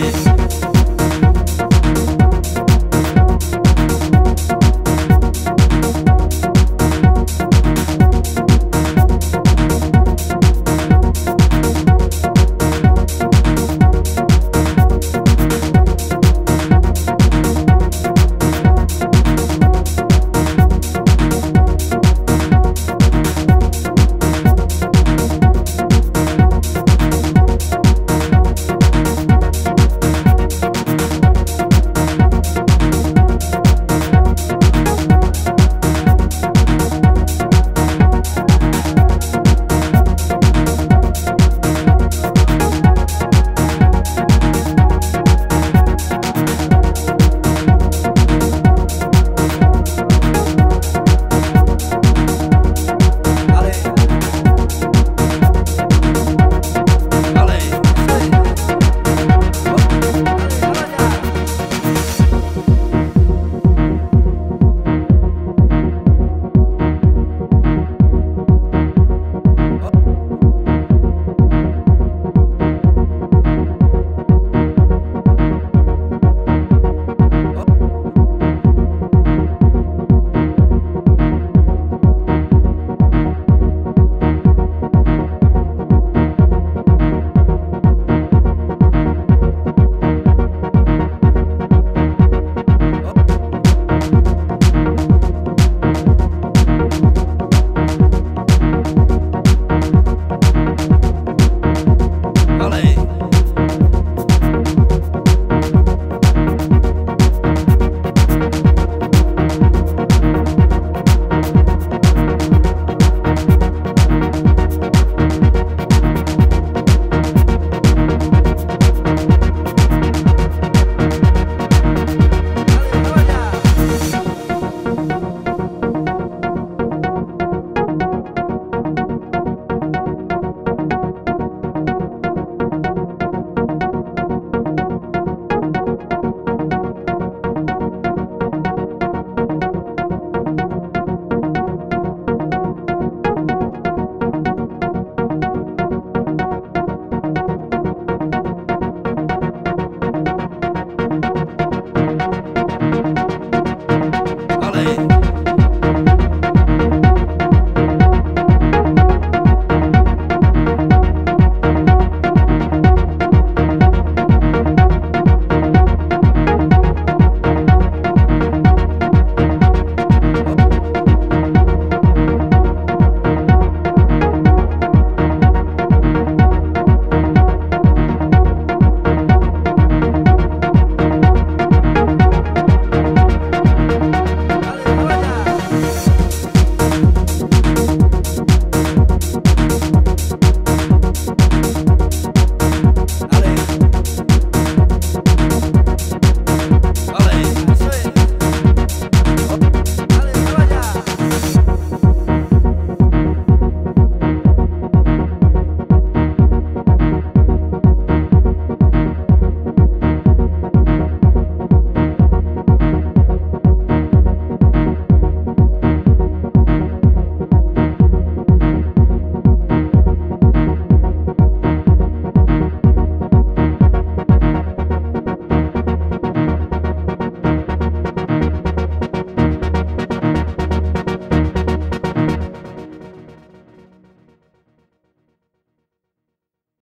thing